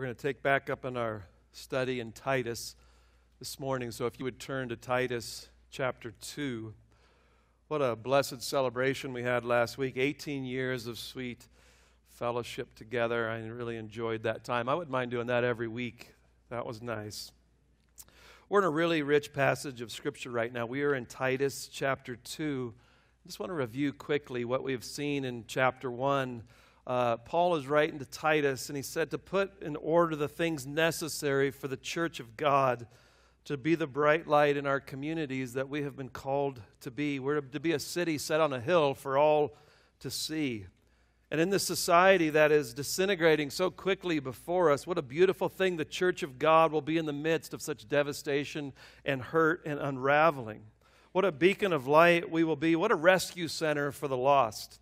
We're going to take back up in our study in Titus this morning. So if you would turn to Titus chapter 2. What a blessed celebration we had last week. 18 years of sweet fellowship together. I really enjoyed that time. I wouldn't mind doing that every week. That was nice. We're in a really rich passage of Scripture right now. We are in Titus chapter 2. I just want to review quickly what we've seen in chapter 1 uh, Paul is writing to Titus, and he said to put in order the things necessary for the church of God to be the bright light in our communities that we have been called to be. We're to be a city set on a hill for all to see. And in this society that is disintegrating so quickly before us, what a beautiful thing the church of God will be in the midst of such devastation and hurt and unraveling. What a beacon of light we will be. What a rescue center for the lost.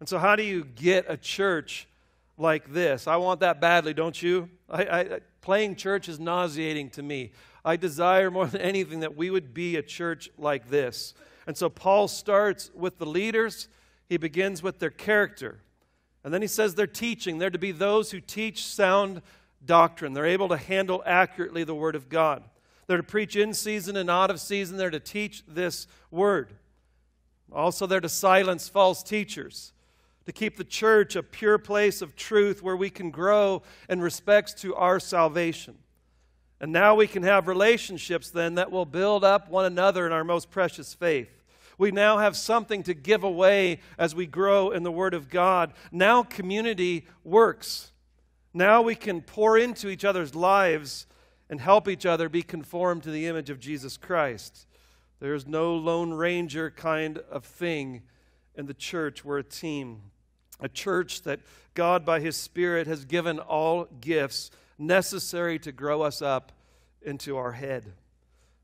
And so, how do you get a church like this? I want that badly, don't you? I, I, playing church is nauseating to me. I desire more than anything that we would be a church like this. And so, Paul starts with the leaders, he begins with their character. And then he says they're teaching. They're to be those who teach sound doctrine. They're able to handle accurately the Word of God. They're to preach in season and out of season. They're to teach this Word. Also, they're to silence false teachers to keep the church a pure place of truth where we can grow in respects to our salvation. And now we can have relationships then that will build up one another in our most precious faith. We now have something to give away as we grow in the Word of God. Now community works. Now we can pour into each other's lives and help each other be conformed to the image of Jesus Christ. There's no Lone Ranger kind of thing in the church. We're a team a church that God, by His Spirit, has given all gifts necessary to grow us up into our head.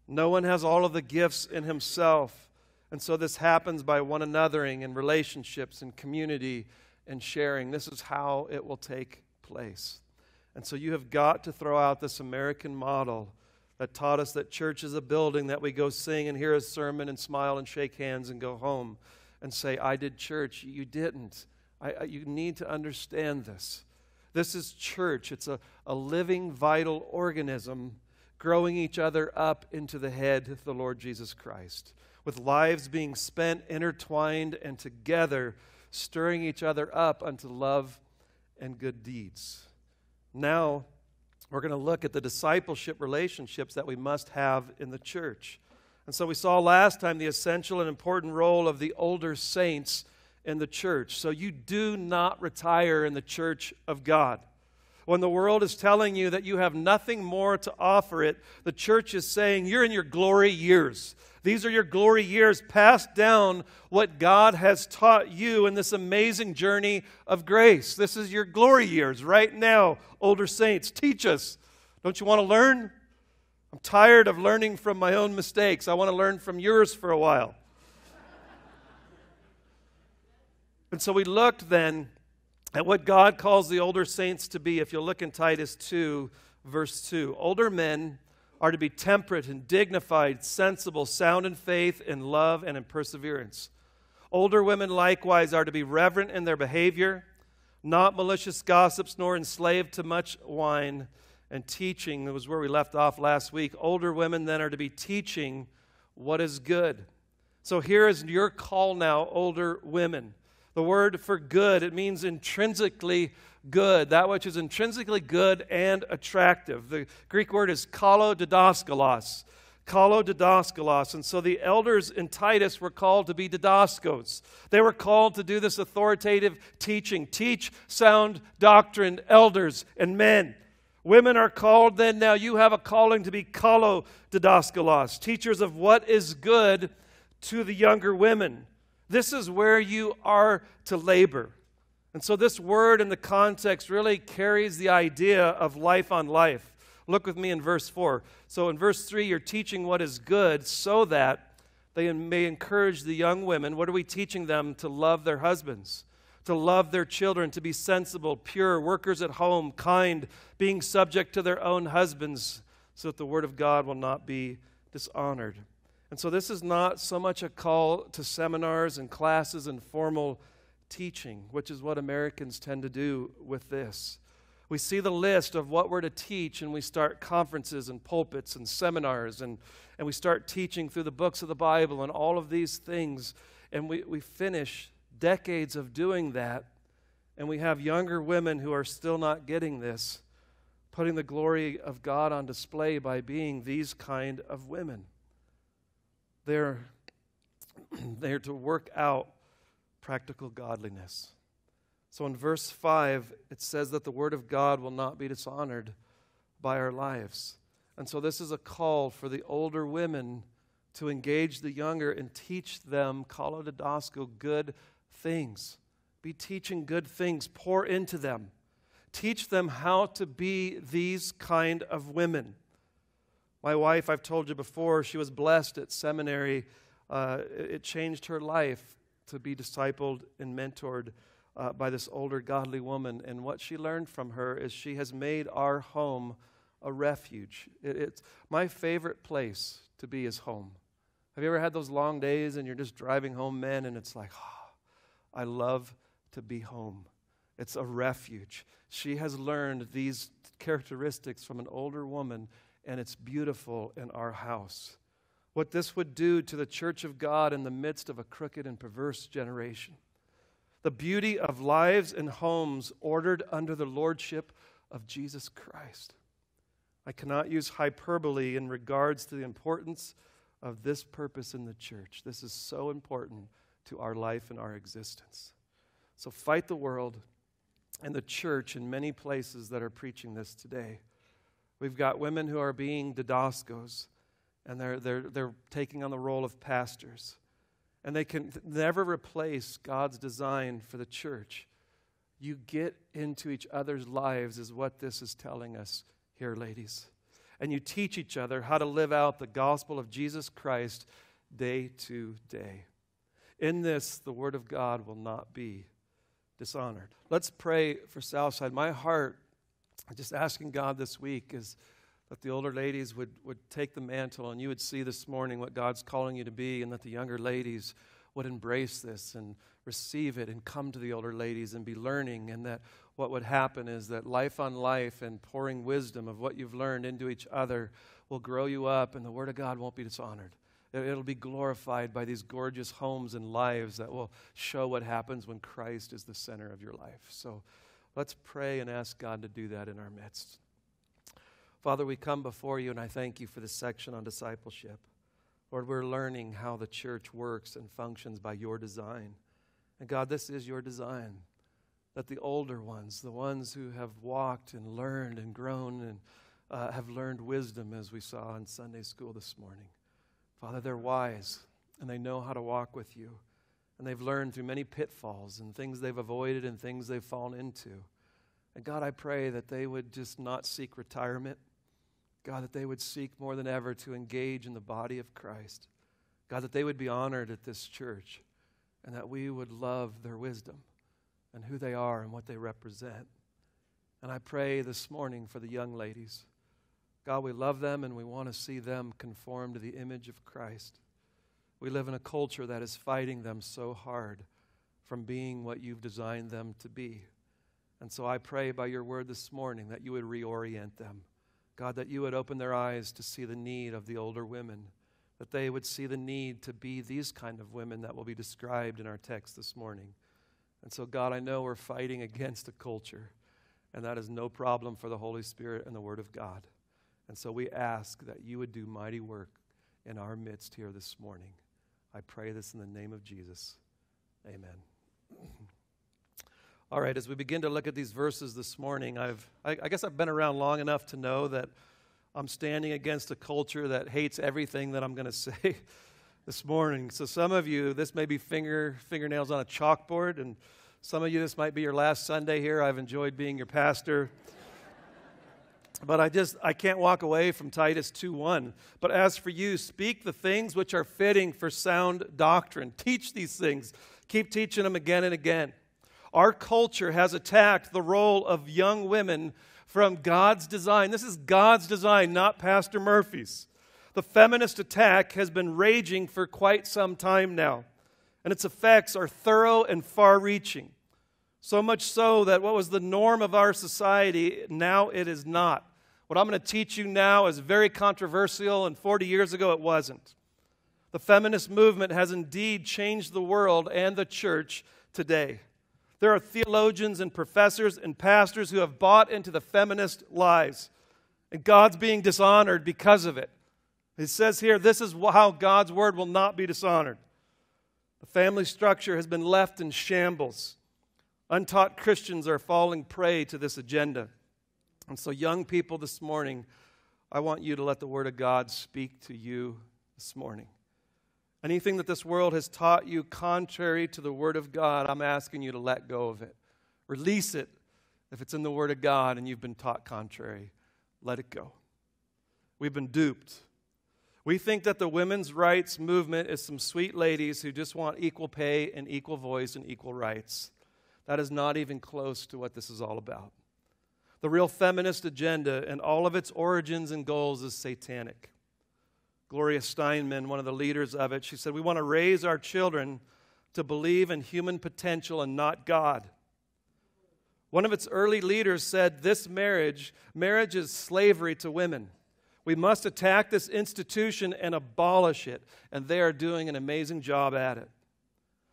No one has all of the gifts in himself. And so this happens by one anothering in relationships and community and sharing. This is how it will take place. And so you have got to throw out this American model that taught us that church is a building that we go sing and hear a sermon and smile and shake hands and go home and say, I did church. You didn't. I, I, you need to understand this. This is church, it's a, a living, vital organism growing each other up into the head, of the Lord Jesus Christ, with lives being spent intertwined and together, stirring each other up unto love and good deeds. Now, we're going to look at the discipleship relationships that we must have in the church. And so we saw last time the essential and important role of the older saints in the church. So you do not retire in the church of God. When the world is telling you that you have nothing more to offer it, the church is saying you're in your glory years. These are your glory years. Pass down what God has taught you in this amazing journey of grace. This is your glory years right now, older saints. Teach us. Don't you want to learn? I'm tired of learning from my own mistakes. I want to learn from yours for a while. And so we looked then at what God calls the older saints to be. If you'll look in Titus 2, verse 2, older men are to be temperate and dignified, sensible, sound in faith, in love, and in perseverance. Older women likewise are to be reverent in their behavior, not malicious gossips, nor enslaved to much wine and teaching. That was where we left off last week. Older women then are to be teaching what is good. So here is your call now, older women. The word for good, it means intrinsically good, that which is intrinsically good and attractive. The Greek word is kalo didaskalos. Kalo didaskalos. And so the elders in Titus were called to be didaskos. They were called to do this authoritative teaching. Teach sound doctrine, elders and men. Women are called then now you have a calling to be kalo didaskalos, teachers of what is good to the younger women. This is where you are to labor. And so, this word in the context really carries the idea of life on life. Look with me in verse 4. So, in verse 3, you're teaching what is good so that they may encourage the young women. What are we teaching them? To love their husbands, to love their children, to be sensible, pure, workers at home, kind, being subject to their own husbands, so that the word of God will not be dishonored. And so this is not so much a call to seminars and classes and formal teaching, which is what Americans tend to do with this. We see the list of what we're to teach, and we start conferences and pulpits and seminars, and, and we start teaching through the books of the Bible and all of these things. And we, we finish decades of doing that, and we have younger women who are still not getting this, putting the glory of God on display by being these kind of women. They're, they're to work out practical godliness. So in verse 5, it says that the Word of God will not be dishonored by our lives. And so this is a call for the older women to engage the younger and teach them, kalodidasko, good things. Be teaching good things, pour into them. Teach them how to be these kind of women. My wife, I've told you before, she was blessed at seminary. Uh, it changed her life to be discipled and mentored uh, by this older godly woman. And what she learned from her is she has made our home a refuge. It, it's my favorite place to be is home. Have you ever had those long days and you're just driving home, men, and it's like, oh, I love to be home. It's a refuge. She has learned these characteristics from an older woman, and it's beautiful in our house. What this would do to the church of God in the midst of a crooked and perverse generation the beauty of lives and homes ordered under the lordship of Jesus Christ. I cannot use hyperbole in regards to the importance of this purpose in the church. This is so important to our life and our existence. So fight the world and the church in many places that are preaching this today. We've got women who are being didaskos, and they're, they're, they're taking on the role of pastors and they can never replace God's design for the church. You get into each other's lives, is what this is telling us here, ladies. And you teach each other how to live out the gospel of Jesus Christ day to day. In this, the word of God will not be dishonored. Let's pray for Southside. My heart, just asking God this week, is that the older ladies would, would take the mantle and you would see this morning what God's calling you to be, and that the younger ladies would embrace this and receive it and come to the older ladies and be learning, and that what would happen is that life on life and pouring wisdom of what you've learned into each other will grow you up, and the Word of God won't be dishonored. It'll be glorified by these gorgeous homes and lives that will show what happens when Christ is the center of your life. So let's pray and ask God to do that in our midst. Father, we come before you and I thank you for this section on discipleship. Lord, we're learning how the church works and functions by your design. And God, this is your design that the older ones, the ones who have walked and learned and grown and uh, have learned wisdom, as we saw in Sunday school this morning, Father, they're wise and they know how to walk with you. And they've learned through many pitfalls and things they've avoided and things they've fallen into. And God, I pray that they would just not seek retirement God, that they would seek more than ever to engage in the body of Christ. God, that they would be honored at this church and that we would love their wisdom and who they are and what they represent. And I pray this morning for the young ladies. God, we love them and we want to see them conform to the image of Christ. We live in a culture that is fighting them so hard from being what you've designed them to be. And so I pray by your word this morning that you would reorient them God, that you would open their eyes to see the need of the older women, that they would see the need to be these kind of women that will be described in our text this morning. And so, God, I know we're fighting against a culture, and that is no problem for the Holy Spirit and the Word of God. And so we ask that you would do mighty work in our midst here this morning. I pray this in the name of Jesus. Amen. All right, as we begin to look at these verses this morning, I've, I, I, guess I've been around long enough to know that I'm standing against a culture that hates everything that I'm going to say this morning. So some of you, this may be finger fingernails on a chalkboard, and some of you, this might be your last Sunday here. I've enjoyed being your pastor. But I just I can't walk away from Titus 2:1. But as for you, speak the things which are fitting for sound doctrine. Teach these things. Keep teaching them again and again. Our culture has attacked the role of young women from God's design. This is God's design, not Pastor Murphy's. The feminist attack has been raging for quite some time now, and its effects are thorough and far reaching. So much so that what was the norm of our society, now it is not. What I'm going to teach you now is very controversial, and 40 years ago it wasn't. The feminist movement has indeed changed the world and the church today. There are theologians and professors and pastors who have bought into the feminist lies, and God's being dishonored because of it. It says here, this is how God's word will not be dishonored. The family structure has been left in shambles. Untaught Christians are falling prey to this agenda. And so, young people, this morning, I want you to let the Word of God speak to you this morning. Anything that this world has taught you contrary to the Word of God, I'm asking you to let go of it. Release it if it's in the Word of God and you've been taught contrary. Let it go. We've been duped. We think that the women's rights movement is some sweet ladies who just want equal pay and equal voice and equal rights. That is not even close to what this is all about. The real feminist agenda and all of its origins and goals is satanic. Gloria Steinem, one of the leaders of it, she said, We want to raise our children to believe in human potential and not God. One of its early leaders said, This marriage, marriage is slavery to women. We must attack this institution and abolish it. And they are doing an amazing job at it.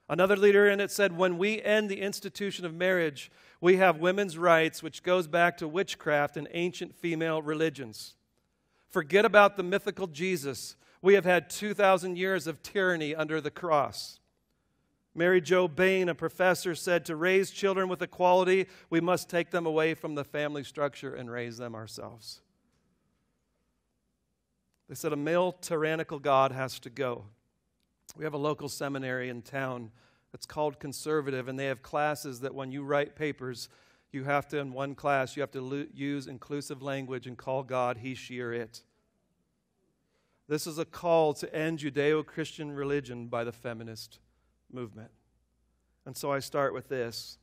Another leader in it said, When we end the institution of marriage, we have women's rights, which goes back to witchcraft and ancient female religions. Forget about the mythical Jesus. We have had 2,000 years of tyranny under the cross. Mary Jo Bane, a professor, said to raise children with equality, we must take them away from the family structure and raise them ourselves. They said a male tyrannical God has to go. We have a local seminary in town that's called conservative, and they have classes that when you write papers, you have to, in one class, you have to lo- use inclusive language and call God he, she, or it. This is a call to end Judeo Christian religion by the feminist movement. And so I start with this.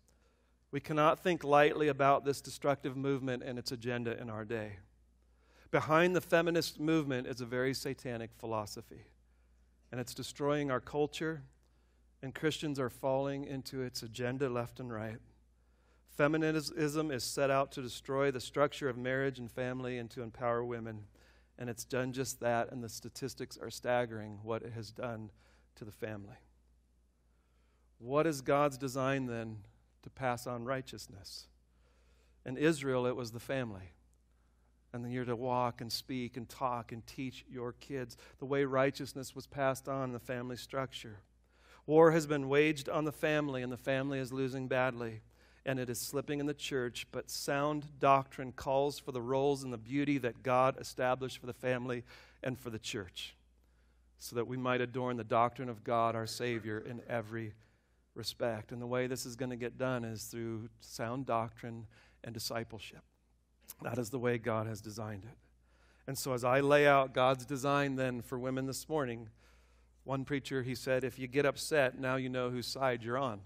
We cannot think lightly about this destructive movement and its agenda in our day. Behind the feminist movement is a very satanic philosophy and it's destroying our culture, and Christians are falling into its agenda left and right. Feminism is set out to destroy the structure of marriage and family and to empower women. And it's done just that, and the statistics are staggering what it has done to the family. What is God's design then to pass on righteousness? In Israel, it was the family and then you're to walk and speak and talk and teach your kids the way righteousness was passed on in the family structure. War has been waged on the family, and the family is losing badly, and it is slipping in the church. But sound doctrine calls for the roles and the beauty that God established for the family and for the church, so that we might adorn the doctrine of God, our Savior, in every respect. And the way this is going to get done is through sound doctrine and discipleship. That is the way God has designed it. And so, as I lay out God's design then for women this morning, one preacher, he said, if you get upset, now you know whose side you're on.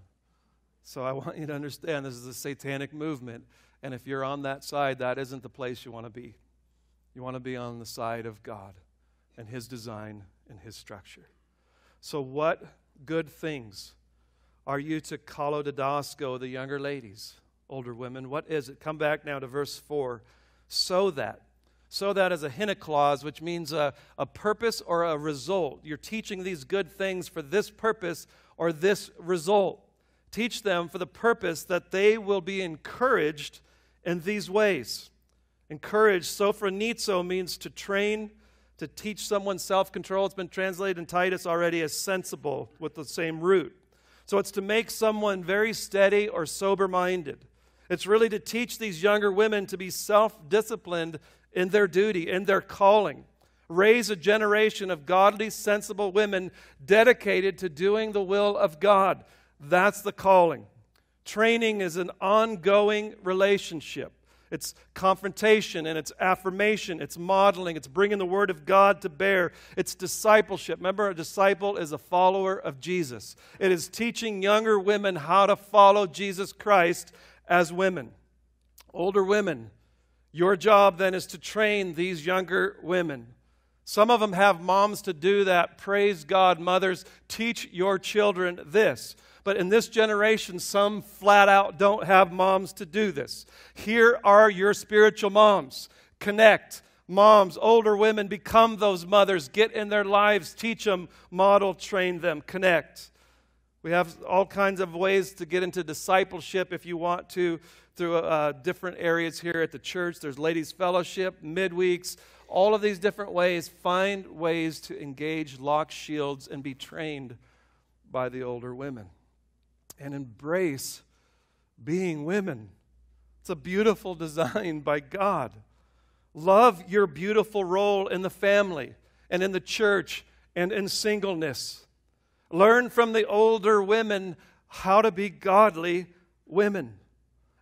So I want you to understand this is a satanic movement. And if you're on that side, that isn't the place you want to be. You want to be on the side of God and His design and His structure. So, what good things are you to kalodidasko the younger ladies? older women. What is it? Come back now to verse 4. So that. So that is a hina clause, which means a, a purpose or a result. You're teaching these good things for this purpose or this result. Teach them for the purpose that they will be encouraged in these ways. Encouraged, sophronizo, means to train, to teach someone self control. It's been translated in Titus already as sensible with the same root. So it's to make someone very steady or sober minded. It's really to teach these younger women to be self disciplined in their duty, in their calling. Raise a generation of godly, sensible women dedicated to doing the will of God. That's the calling. Training is an ongoing relationship. It's confrontation and it's affirmation, it's modeling, it's bringing the Word of God to bear, it's discipleship. Remember, a disciple is a follower of Jesus. It is teaching younger women how to follow Jesus Christ as women. Older women, your job then is to train these younger women Some of them have moms to do that. Praise God, mothers, teach your children this. But in this generation, some flat out don't have moms to do this. Here are your spiritual moms. Connect. Moms, older women, become those mothers. Get in their lives, teach them, model, train them, connect. We have all kinds of ways to get into discipleship if you want to through uh, different areas here at the church. There's ladies' fellowship, midweeks, all of these different ways. Find ways to engage, lock shields, and be trained by the older women. And embrace being women. It's a beautiful design by God. Love your beautiful role in the family and in the church and in singleness. Learn from the older women how to be godly women.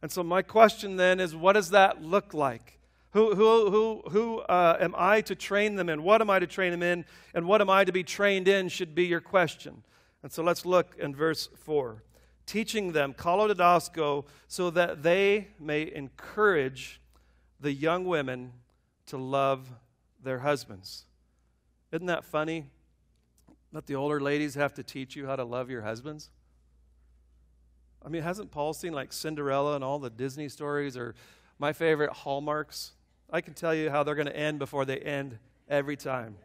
And so, my question then is what does that look like? Who, who, who, who uh, am I to train them in? What am I to train them in? And what am I to be trained in should be your question. And so let's look in verse 4. Teaching them, kalodidasko, so that they may encourage the young women to love their husbands. Isn't that funny? That the older ladies have to teach you how to love your husbands? I mean, hasn't Paul seen like Cinderella and all the Disney stories or my favorite Hallmarks? I can tell you how they're going to end before they end every time.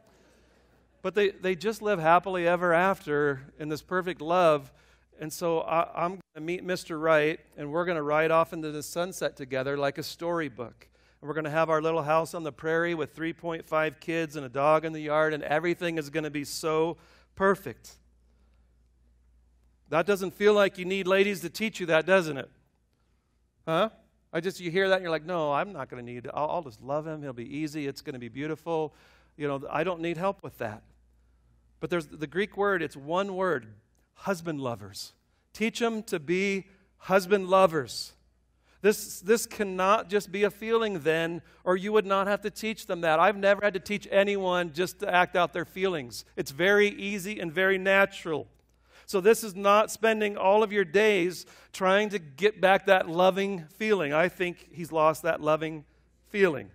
But they, they just live happily ever after in this perfect love. And so I, am going to meet Mr. Right, and we're going to ride off into the sunset together like a storybook. We're going to have our little house on the prairie with 3.5 kids and a dog in the yard, and everything is going to be so perfect. That doesn't feel like you need ladies to teach you that, doesn't it? Huh? I just, you hear that and you're like, no, I'm not going to need, I'll, I'll just love him. He'll be easy. It's going to be beautiful. You know, I don't need help with that. But there's the Greek word, it's one word husband lovers. Teach them to be husband lovers. This, this cannot just be a feeling then, or you would not have to teach them that. I've never had to teach anyone just to act out their feelings. It's very easy and very natural. So, this is not spending all of your days trying to get back that loving feeling. I think he's lost that loving feeling.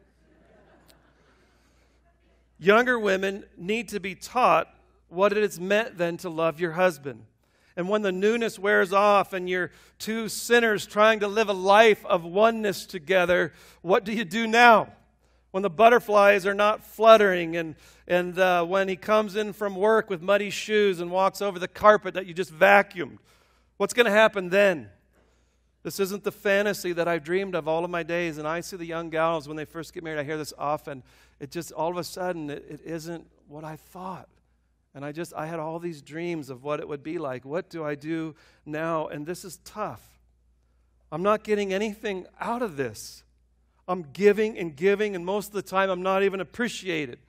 Younger women need to be taught what it is meant then to love your husband. And when the newness wears off and you're two sinners trying to live a life of oneness together, what do you do now? when the butterflies are not fluttering, and, and uh, when he comes in from work with muddy shoes and walks over the carpet that you just vacuumed. What's going to happen then? This isn't the fantasy that I've dreamed of all of my days. And I see the young gals when they first get married, I hear this often. It just, all of a sudden, it, it isn't what I thought. And I just, I had all these dreams of what it would be like. What do I do now? And this is tough. I'm not getting anything out of this. I'm giving and giving, and most of the time I'm not even appreciated.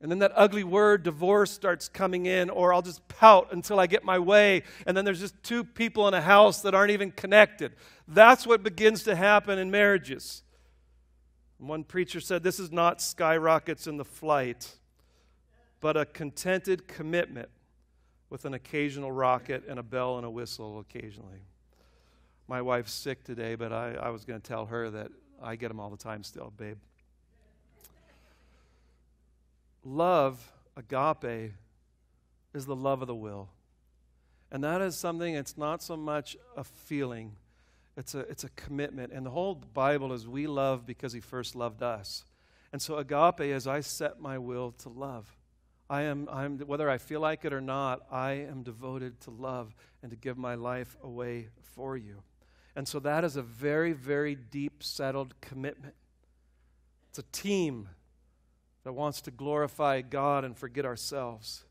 And then that ugly word, divorce, starts coming in, or I'll just pout until I get my way. And then there's just two people in a house that aren't even connected. That's what begins to happen in marriages. One preacher said, This is not skyrockets in the flight, but a contented commitment with an occasional rocket and a bell and a whistle occasionally. My wife's sick today, but I, I was going to tell her that I get them all the time still, babe. Love, agape, is the love of the will. And that is something, it's not so much a feeling, it's a, it's a commitment. And the whole Bible is we love because he first loved us. And so agape is I set my will to love. I am, I'm, whether I feel like it or not, I am devoted to love and to give my life away for you. And so that is a very, very deep, settled commitment. It's a team that wants to glorify God and forget ourselves.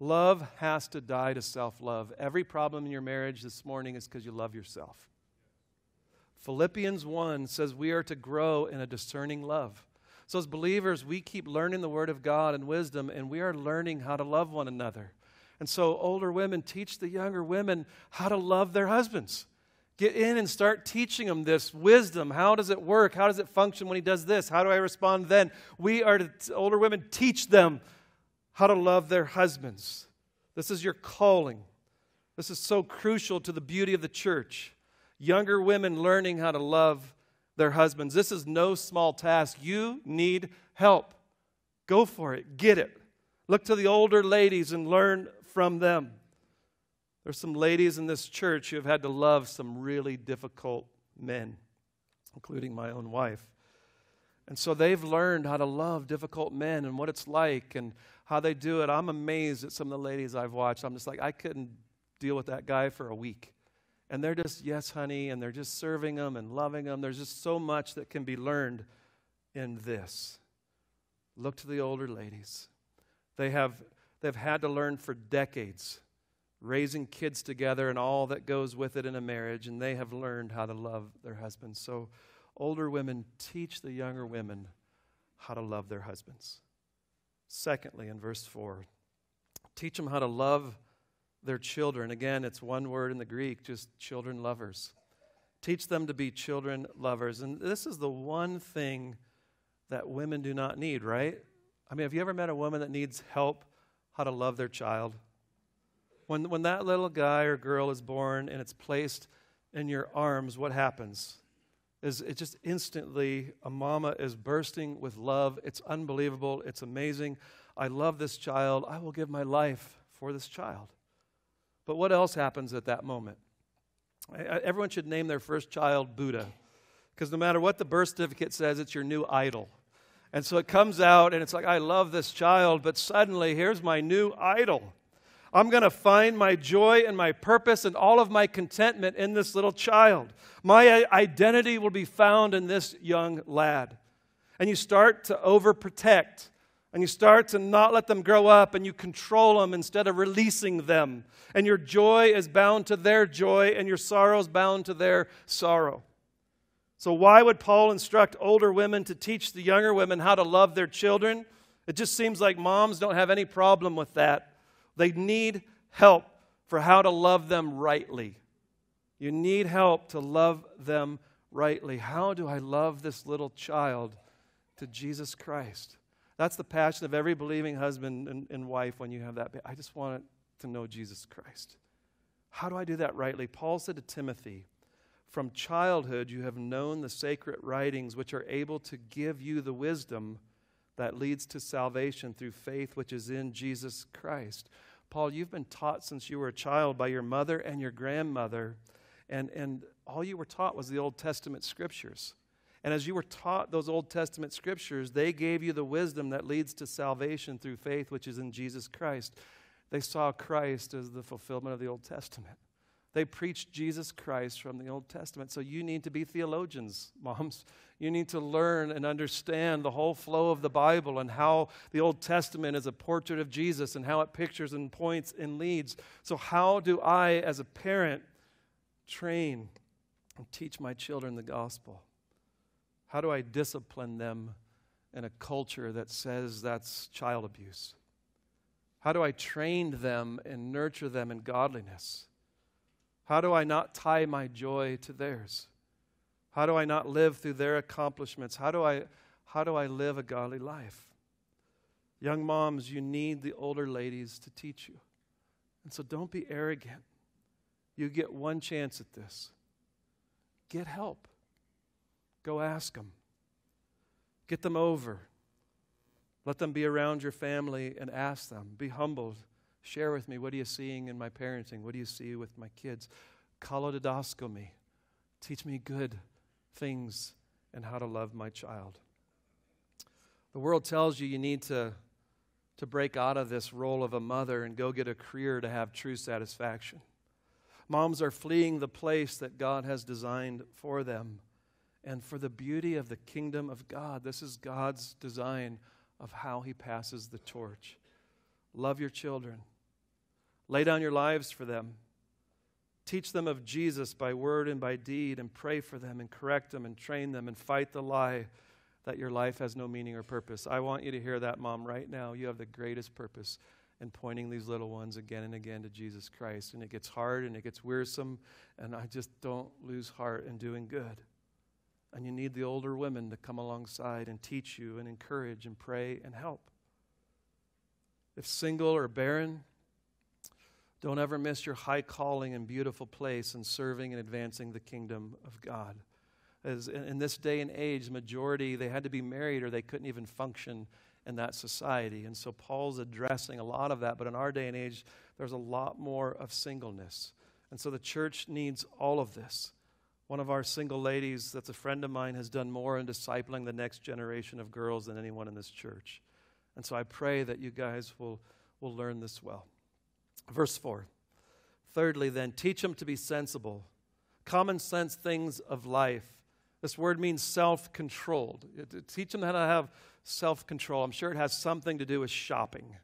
Love has to die to self love. Every problem in your marriage this morning is because you love yourself. Philippians 1 says we are to grow in a discerning love. So, as believers, we keep learning the Word of God and wisdom, and we are learning how to love one another. And so, older women teach the younger women how to love their husbands. Get in and start teaching them this wisdom. How does it work? How does it function when he does this? How do I respond then? We are to, older women, teach them how to love their husbands. This is your calling. This is so crucial to the beauty of the church. Younger women learning how to love their husbands. This is no small task. You need help. Go for it. Get it. Look to the older ladies and learn from them. There's some ladies in this church who have had to love some really difficult men, including my own wife. And so they've learned how to love difficult men and what it's like and how they do it. I'm amazed at some of the ladies I've watched. I'm just like, I couldn't deal with that guy for a week. And they're just, yes, honey, and they're just serving them and loving them. There's just so much that can be learned in this. Look to the older ladies. They have, they've had to learn for decades raising kids together and all that goes with it in a marriage, and they have learned how to love their husbands. So, older women teach the younger women how to love their husbands. Secondly, in verse 4, teach them how to love their children. Again, it's one word in the Greek, just children lovers. Teach them to be children lovers. And this is the one thing that women do not need, right? I mean, have you ever met a woman that needs help how to love their child? When, when that little guy or girl is born and it's placed in your arms, what happens? Is it just instantly a mama is bursting with love. It's unbelievable. It's amazing. I love this child. I will give my life for this child. But what else happens at that moment? Everyone should name their first child Buddha, because no matter what the birth certificate says, it's your new idol. And so it comes out, and it's like, I love this child, but suddenly, here's my new idol. I'm going to find my joy and my purpose and all of my contentment in this little child. My uh, identity will be found in this young lad. And you start to overprotect and you start to not let them grow up and you control them instead of releasing them. And your joy is bound to their joy and your sorrow is bound to their sorrow. So, why would Paul instruct older women to teach the younger women how to love their children? It just seems like moms don't have any problem with that. They need help for how to love them rightly. You need help to love them rightly. How do I love this little child to Jesus Christ? That's the passion of every believing husband and, and wife when you have that. I just want to know Jesus Christ. How do I do that rightly? Paul said to Timothy, From childhood you have known the sacred writings, which are able to give you the wisdom that leads to salvation through faith which is in Jesus Christ. Paul, you've been taught since you were a child by your mother and your grandmother, and, and all you were taught was the Old Testament scriptures. And as you were taught those Old Testament scriptures, they gave you the wisdom that leads to salvation through faith, which is in Jesus Christ. They saw Christ as the fulfillment of the Old Testament. They preached Jesus Christ from the Old Testament. So you need to be theologians, moms. You need to learn and understand the whole flow of the Bible and how the Old Testament is a portrait of Jesus and how it pictures and points and leads. So, how do I, as a parent, train and teach my children the gospel? How do I discipline them in a culture that says that's child abuse? How do I train them and nurture them in godliness? How do I not tie my joy to theirs? How do I not live through their accomplishments? How do I, how do I live a godly life? Young moms, you need the older ladies to teach you. And so don't be arrogant. You get one chance at this. Get help. Go ask them. Get them over. Let them be around your family and ask them. Be humbled Share with me what are you seeing in my parenting? What do you see with my kids? me. Teach me good things and how to love my child. The world tells you you need to, to break out of this role of a mother and go get a career to have true satisfaction. Moms are fleeing the place that God has designed for them and for the beauty of the kingdom of God. This is God's design of how He passes the torch. Love your children. Lay down your lives for them. Teach them of Jesus by word and by deed, and pray for them, and correct them, and train them, and fight the lie that your life has no meaning or purpose. I want you to hear that, Mom, right now. You have the greatest purpose in pointing these little ones again and again to Jesus Christ. And it gets hard and it gets wearisome, and I just don't lose heart in doing good. And you need the older women to come alongside and teach you and encourage and pray and help. If single or barren, don't ever miss your high calling and beautiful place in serving and advancing the kingdom of God. As in this day and age, majority they had to be married or they couldn't even function in that society. And so Paul's addressing a lot of that, but in our day and age, there's a lot more of singleness. And so the church needs all of this. One of our single ladies, that's a friend of mine, has done more in discipling the next generation of girls than anyone in this church. And so I pray that you guys will, will learn this well. Verse 4. Thirdly, then, teach them to be sensible, common sense things of life. This word means self controlled. Teach them how to have self control. I'm sure it has something to do with shopping.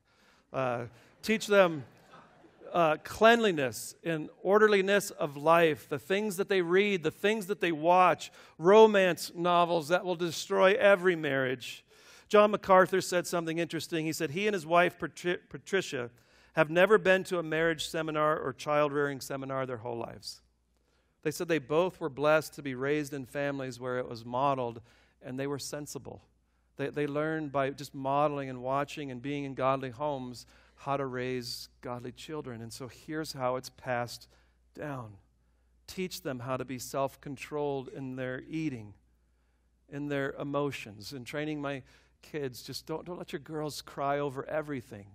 Uh, teach them uh, cleanliness and orderliness of life, the things that they read, the things that they watch, romance novels that will destroy every marriage. John MacArthur said something interesting. He said he and his wife, Patricia, have never been to a marriage seminar or child rearing seminar their whole lives. They said they both were blessed to be raised in families where it was modeled and they were sensible. They, they learned by just modeling and watching and being in godly homes how to raise godly children. And so here's how it's passed down teach them how to be self controlled in their eating, in their emotions, In training my kids. Just don't, don't let your girls cry over everything.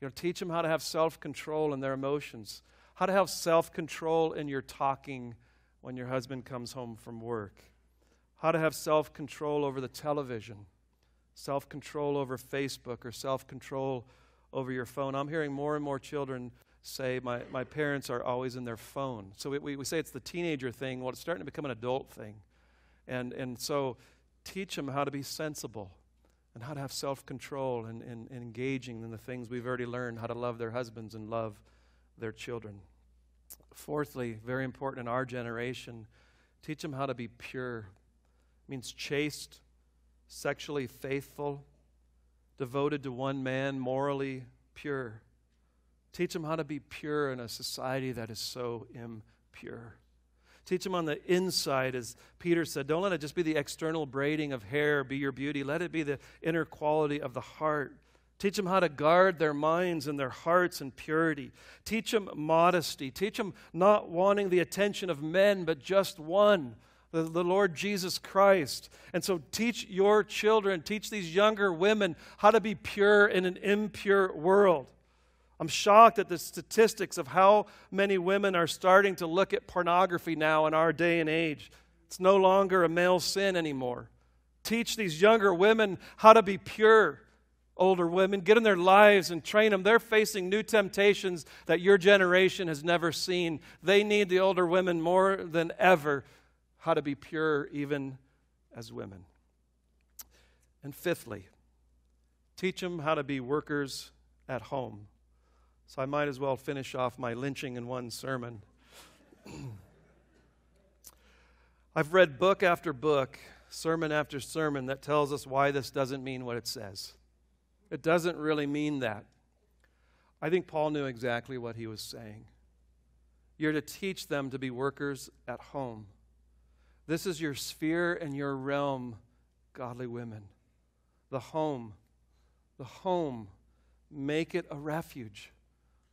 You know, teach them how to have self control in their emotions, how to have self control in your talking when your husband comes home from work, how to have self control over the television, self control over Facebook, or self control over your phone. I'm hearing more and more children say, My, my parents are always in their phone. So we, we, we say it's the teenager thing. Well, it's starting to become an adult thing. And, and so teach them how to be sensible and how to have self control and, and, and, engaging in the things we've already learned how to love their husbands and love their children. Fourthly, very important in our generation, teach them how to be pure. It means chaste, sexually faithful, devoted to one man, morally pure. Teach them how to be pure in a society that is so impure. Teach them on the inside, as Peter said. Don't let it just be the external braiding of hair be your beauty. Let it be the inner quality of the heart. Teach them how to guard their minds and their hearts in purity. Teach them modesty. Teach them not wanting the attention of men, but just one, the, the Lord Jesus Christ. And so teach your children, teach these younger women how to be pure in an impure world. I'm shocked at the statistics of how many women are starting to look at pornography now in our day and age. It's no longer a male sin anymore. Teach these younger women how to be pure. Older women, get in their lives and train them. They're facing new temptations that your generation has never seen. They need the older women more than ever how to be pure, even as women. And fifthly, teach them how to be workers at home. So I might as well finish off my lynching in one sermon. I've read book after book, sermon after sermon, that tells us why this doesn't mean what it says. It doesn't really mean that. I think Paul knew exactly what he was saying. You're to teach them to be workers at home. This is your sphere and your realm, godly women. The home. The home. Make it a refuge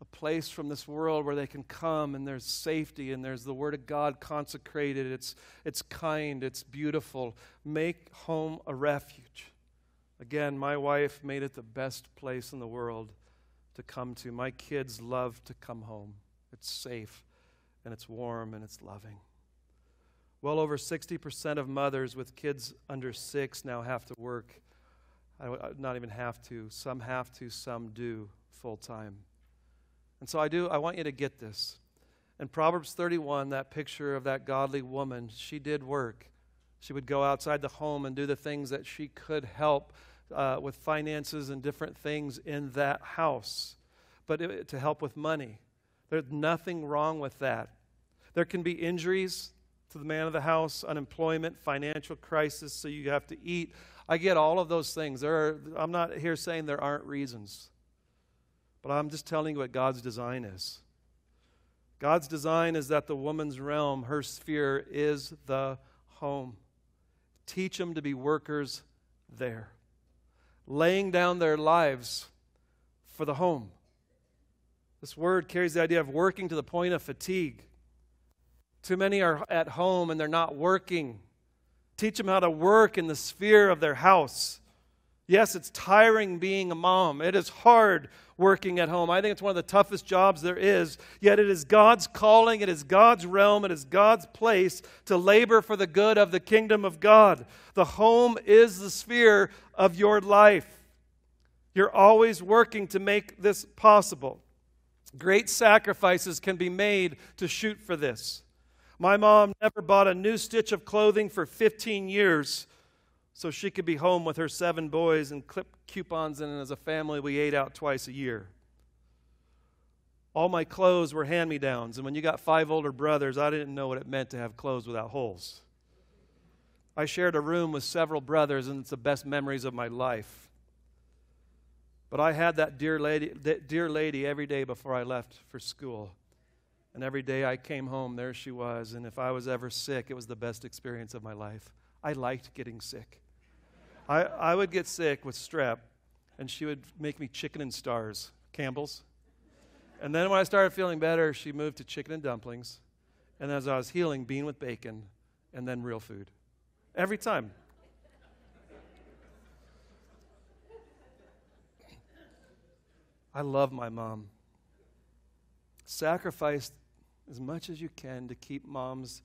a place from this world where they can come and there's safety and there's the Word of God consecrated. It's, it's kind, it's beautiful. Make home a refuge. Again, my wife made it the best place in the world to come to. My kids love to come home. It's safe and it's warm and it's loving. Well over 60% of mothers with kids under six now have to work. Not even have to. Some have to, some do full time. And so I do, I want you to get this. In Proverbs 31, that picture of that godly woman, she did work. She would go outside the home and do the things that she could help uh, with finances and different things in that house, but it, to help with money. There's nothing wrong with that. There can be injuries to the man of the house, unemployment, financial crisis, so you have to eat. I get all of those things. There are, I'm not here saying there aren't reasons. But I'm just telling you what God's design is. God's design is that the woman's realm, her sphere, is the home. Teach them to be workers there, laying down their lives for the home. This word carries the idea of working to the point of fatigue. Too many are at home and they're not working. Teach them how to work in the sphere of their house. Yes, it's tiring being a mom. It is hard working at home. I think it's one of the toughest jobs there is. Yet it is God's calling, it is God's realm, it is God's place to labor for the good of the kingdom of God. The home is the sphere of your life. You're always working to make this possible. Great sacrifices can be made to shoot for this. My mom never bought a new stitch of clothing for 15 years so she could be home with her seven boys and clip coupons and as a family we ate out twice a year. All my clothes were hand me downs and when you got five older brothers i didn't know what it meant to have clothes without holes. I shared a room with several brothers and it's the best memories of my life. But i had that dear lady that dear lady every day before i left for school and every day i came home there she was and if i was ever sick it was the best experience of my life i liked getting sick I, I would get sick with strep, and she would make me chicken and stars, Campbell's. And then when I started feeling better, she moved to chicken and dumplings. And as I was healing, bean with bacon, and then real food. Every time. I love my mom. Sacrifice as much as you can to keep moms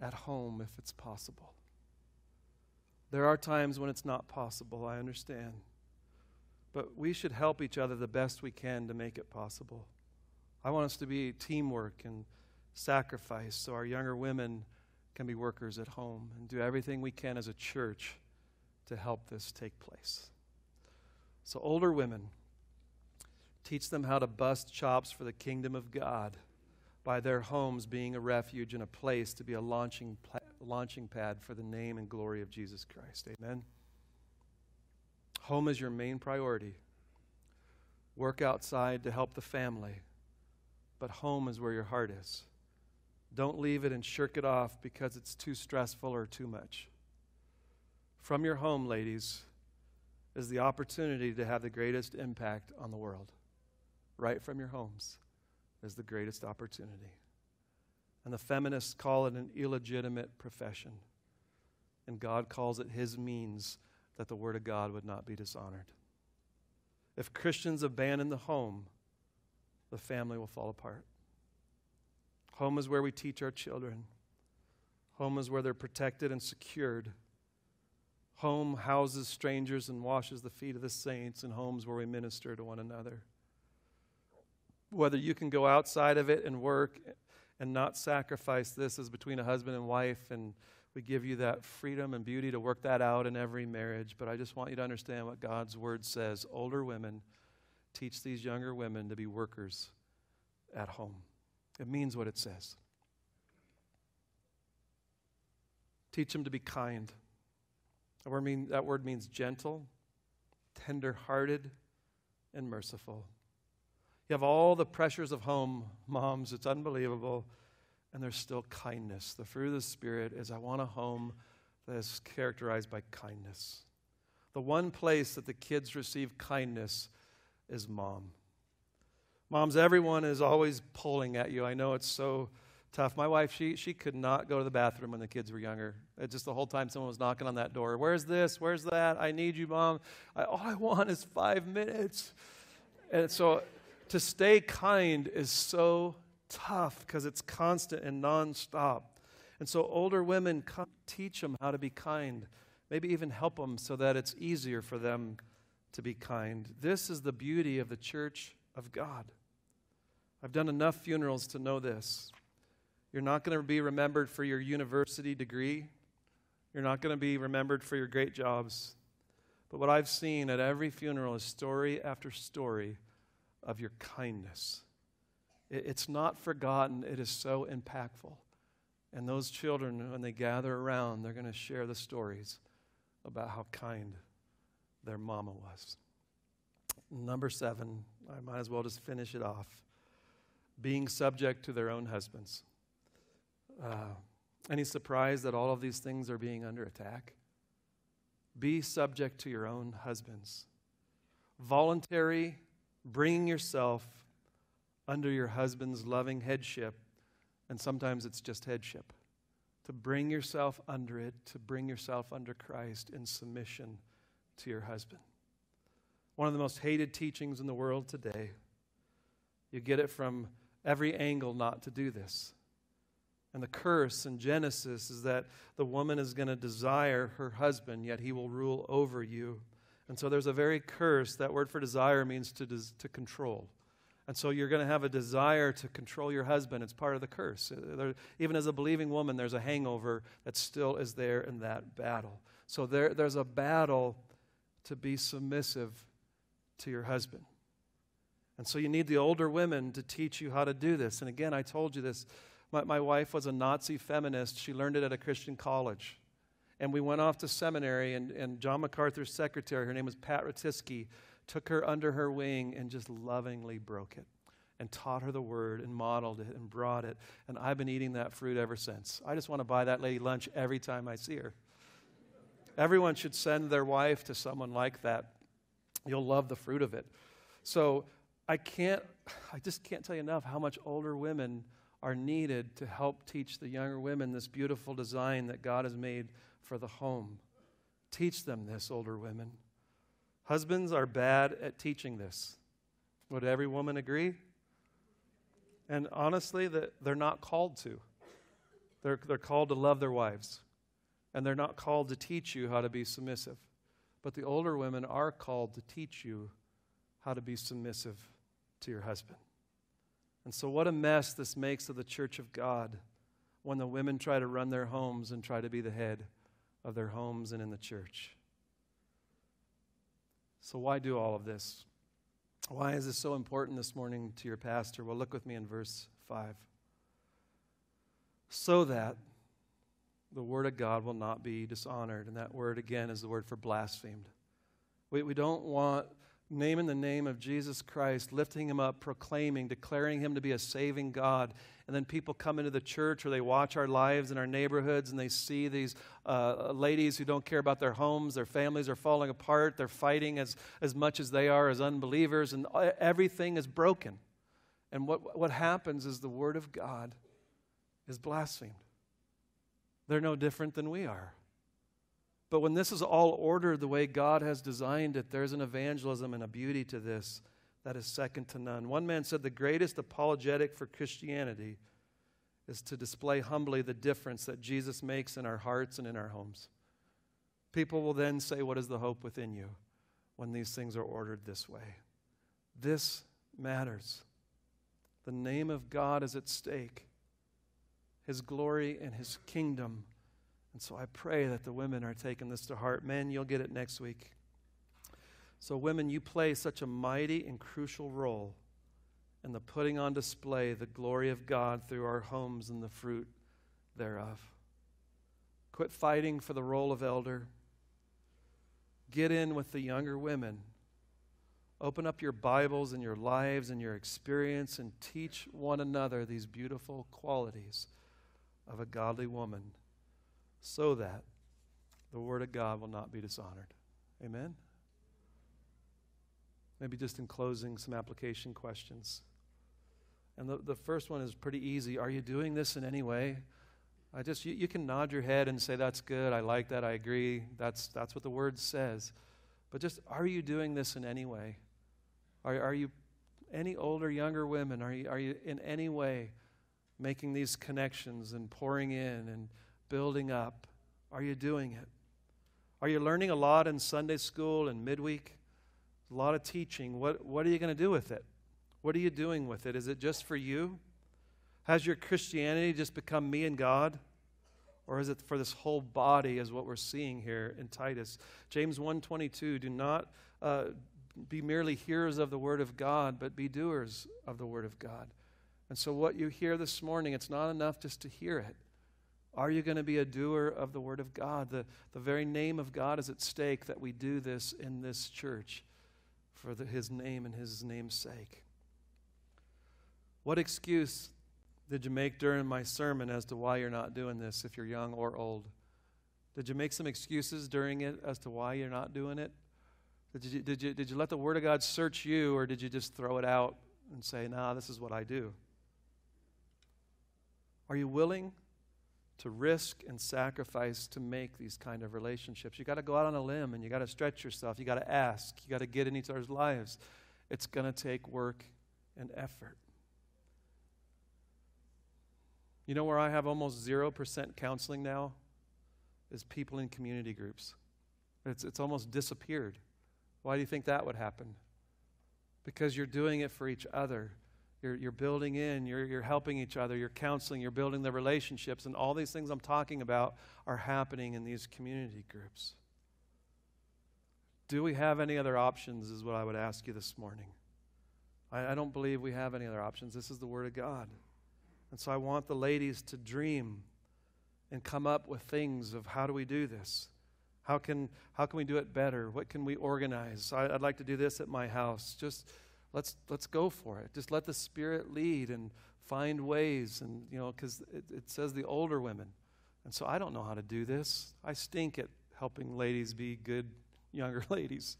at home if it's possible. There are times when it's not possible, I understand. But we should help each other the best we can to make it possible. I want us to be teamwork and sacrifice so our younger women can be workers at home and do everything we can as a church to help this take place. So, older women, teach them how to bust chops for the kingdom of God by their homes being a refuge and a place to be a launching, launching pad for the name and glory of Jesus Christ. Amen. Home is your main priority. Work outside to help the family, but home is where your heart is. Don't leave it and shirk it off because it's too stressful or too much. From your home, ladies, is the opportunity to have the greatest impact on the world. Right from your homes is the greatest opportunity. And the feminists call it an illegitimate profession. And God calls it his means that the Word of God would not be dishonored. If Christians abandon the home, the family will fall apart. Home is where we teach our children. Home is where they're protected and secured. Home houses strangers and washes the feet of the saints, and homes where we minister to one another whether you can go outside of it and work and not sacrifice this as between a husband and wife and we give you that freedom and beauty to work that out in every marriage. But i just want you to understand what god's word says. Older women teach these younger women to be workers at home. It means what it says. Teach them to be kind. That word, mean, that word means gentle tender-hearted and merciful you have all the pressures of home, moms. It's unbelievable. And there's still kindness. The fruit of the Spirit is I want a home that is characterized by kindness. The one place that the kids receive kindness is mom. Moms, everyone is always pulling at you. I know it's so tough. My wife, she, she could not go to the bathroom when the kids were younger. It just the whole time someone was knocking on that door. Where's this? Where's that? I need you, mom. I, all I want is five minutes. And so to stay kind is so tough because it's constant and nonstop. And so older women come teach them how to be kind, maybe even help them so that it's easier for them to be kind. This is the beauty of the church of God. I've done enough funerals to know this. You're not going to be remembered for your university degree. You're not going to be remembered for your great jobs. But what I've seen at every funeral is story after story of your kindness. It's not forgotten, it is so impactful. And those children, when they gather around, they're going to share the stories about how kind their mama was. Number seven, I might as well just finish it off being subject to their own husbands. Uh, any surprise that all of these things are being under attack? Be subject to your own husbands. Voluntary bringing yourself under your husband's loving headship, and sometimes it's just headship. To bring yourself under it, to bring yourself under Christ in submission to your husband. one of the most hated teachings in the world today. You get it from every angle not to do this. And the curse in Genesis is that the woman is going to desire her husband, yet he will rule over you. And so there's a very curse. That word for desire means to, des- to control. And so you're going to have a desire to control your husband. It's part of the curse. Uh, there, even as a believing woman, there's a hangover that still is there in that battle. So there, there's a battle to be submissive to your husband. And so you need the older women to teach you how to do this. And again, I told you this. My, my wife was a Nazi feminist. She learned it at a Christian college. And we went off to seminary, and, and John MacArthur's secretary, her name was Pat Ratisky, took her under her wing and just lovingly broke it and taught her the word and modeled it and brought it. And I've been eating that fruit ever since. I just want to buy that lady lunch every time I see her. Everyone should send their wife to someone like that. You'll love the fruit of it. So I can't, I just can't tell you enough how much older women are needed to help teach the younger women this beautiful design that God has made for the home. Teach them this, older women. Husbands are bad at teaching this. Would every woman agree? And honestly, that they're not called to. They're, they're called to love their wives. And they're not called to teach you how to be submissive. But the older women are called to teach you how to be submissive to your husband. And so, what a mess this makes of the church of God when the women try to run their homes and try to be the head of their homes and in the church. So, why do all of this? Why is this so important this morning to your pastor? Well, look with me in verse 5. So that the word of God will not be dishonored. And that word, again, is the word for blasphemed. We, we don't want naming the name of Jesus Christ, lifting him up, proclaiming, declaring him to be a saving God. And then people come into the church or they watch our lives in our neighborhoods and they see these uh, ladies who don't care about their homes, their families are falling apart, they're fighting as, as much as they are as unbelievers, and everything is broken. And what, what happens is the Word of God is blasphemed. They're no different than we are. But when this is all ordered the way God has designed it, there's an evangelism and a beauty to this that is second to none. One man said the greatest apologetic for Christianity is to display humbly the difference that Jesus makes in our hearts and in our homes. People will then say, What is the hope within you when these things are ordered this way? This matters. The name of God is at stake, His glory and His kingdom and so I pray that the women are taking this to heart. Men, you'll get it next week. So, women, you play such a mighty and crucial role in the putting on display the glory of God through our homes and the fruit thereof. Quit fighting for the role of elder. Get in with the younger women. Open up your Bibles and your lives and your experience and teach one another these beautiful qualities of a godly woman so that the Word of God will not be dishonored. Amen? Maybe just in closing, some application questions. And the, the first one is pretty easy. Are you doing this in any way? I just you, you can nod your head and say that's good. I like that. I agree. That's that's what the word says. But just are you doing this in any way? Are, are you any older, younger women? Are you, are you in any way making these connections and pouring in and building up? Are you doing it? Are you learning a lot in Sunday school and midweek? A lot of teaching. What, what are you going to do with it? What are you doing with it? Is it just for you? Has your Christianity just become me and God? Or is it for this whole body as what we're seeing here in Titus? James 1.22, do not uh, be merely hearers of the word of God, but be doers of the word of God. And so what you hear this morning, it's not enough just to hear it. Are you going to be a doer of the Word of God? The, the very name of God is at stake that we do this in this church for the, His name and His name's sake. What excuse did you make during my sermon as to why you're not doing this if you're young or old? Did you make some excuses during it as to why you're not doing it? Did you, did you, did you let the Word of God search you, or did you just throw it out and say, nah, this is what I do? Are you willing to risk and sacrifice to make these kind of relationships. You got to go out on a limb and you got to stretch yourself. You got to ask. You got to get in each other's lives. It's going to take work and effort. You know where I have almost 0% counseling now? Is people in community groups. It's, it's almost disappeared. Why do you think that would happen? Because you're doing it for each other. You're, you're building in, you're, you're helping each other, you're counseling, you're building the relationships, and all these things I'm talking about are happening in these community groups. Do we have any other options, is what I would ask you this morning. I, I don't believe we have any other options. This is the Word of God. And so I want the ladies to dream and come up with things of how do we do this? How can, how can we do it better? What can we organize? I, would like to do this at my house. Just let's, let's go for it. Just let the Spirit lead and find ways. And, you know, because it, it says the older women. And so I don't know how to do this. I stink at helping ladies be good younger ladies.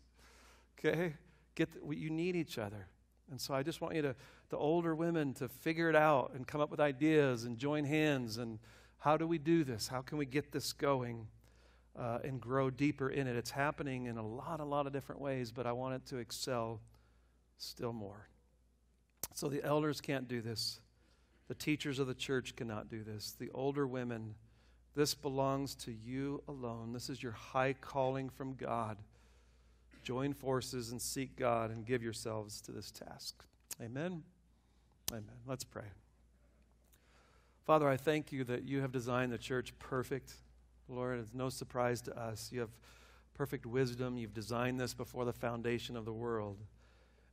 Okay? Get the, you need each other. And so I just want you to, the older women, to figure it out and come up with ideas and join hands. And how do we do this? How can we get this going? uh, and grow deeper in it. It's happening in a lot, a lot of different ways, but I want it to excel still more. So the elders can't do this. The teachers of the church cannot do this. The older women, this belongs to you alone. This is your high calling from God. Join forces and seek God and give yourselves to this task. Amen. Amen. Let's pray. Father, I thank you that you have designed the church perfect. Lord, it's no surprise to us. You have perfect wisdom. You've designed this before the foundation of the world.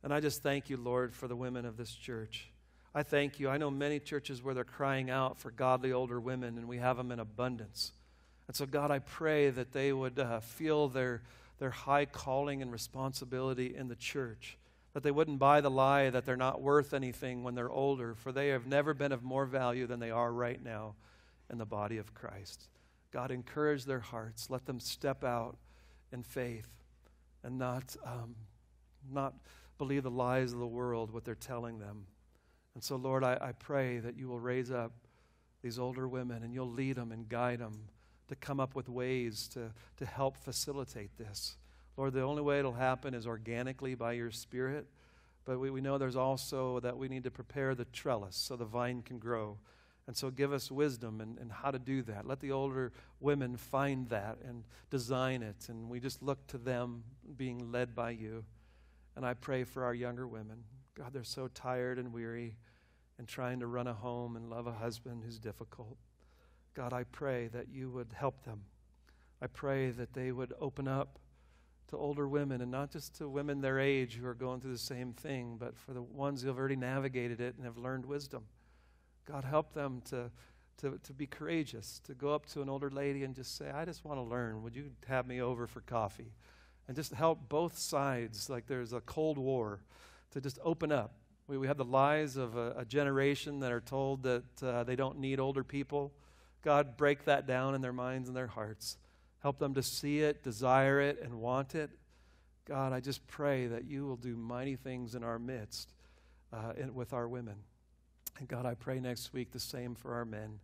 And I just thank you, Lord, for the women of this church. I thank you. I know many churches where they're crying out for godly older women, and we have them in abundance. And so, God, I pray that they would uh, feel their, their high calling and responsibility in the church, that they wouldn't buy the lie that they're not worth anything when they're older, for they have never been of more value than they are right now in the body of Christ. God, encourage their hearts. Let them step out in faith and not, um, not believe the lies of the world, what they're telling them. And so, Lord, I, I pray that you will raise up these older women and you'll lead them and guide them to come up with ways to, to help facilitate this. Lord, the only way it'll happen is organically by your Spirit. But we, we know there's also that we need to prepare the trellis so the vine can grow. And so give us wisdom and, and how to do that. Let the older women find that and design it. And we just look to them being led by you. And I pray for our younger women. God, they're so tired and weary and trying to run a home and love a husband who's difficult. God, I pray that you would help them. I pray that they would open up to older women and not just to women their age who are going through the same thing, but for the ones who have already navigated it and have learned wisdom. God, help them to, to, to be courageous, to go up to an older lady and just say, I just want to learn. Would you have me over for coffee? And just help both sides, like there's a Cold War, to just open up. We, we have the lies of a, a generation that are told that uh, they don't need older people. God, break that down in their minds and their hearts. Help them to see it, desire it, and want it. God, I just pray that you will do mighty things in our midst uh, in, with our women. And God, I pray next week the same for our men.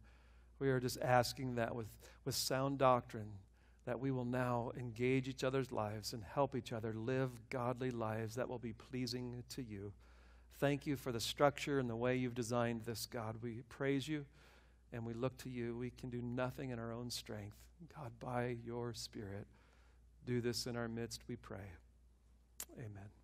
We are just asking that with, with sound doctrine, that we will now engage each other's lives and help each other live godly lives that will be pleasing to you. Thank you for the structure and the way you've designed this, God. We praise you and we look to you. We can do nothing in our own strength. God, by your Spirit, do this in our midst, we pray. Amen.